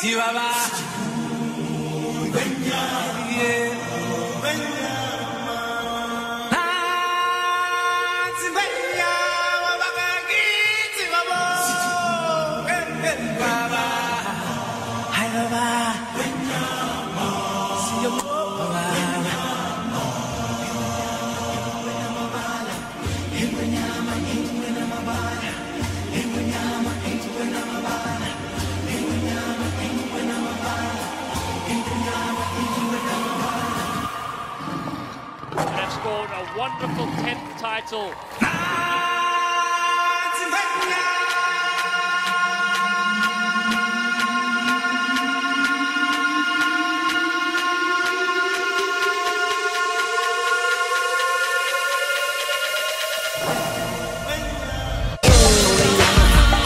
Chihuahua. Yeah. Ah, scored a wonderful 10th title.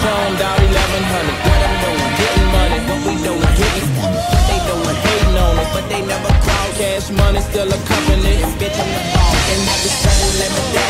Chromed out 1100. What I'm doing, getting money. What we doing, getting they never cross. Cash money still a covenant. Bitch, I'm the looking at the sun like.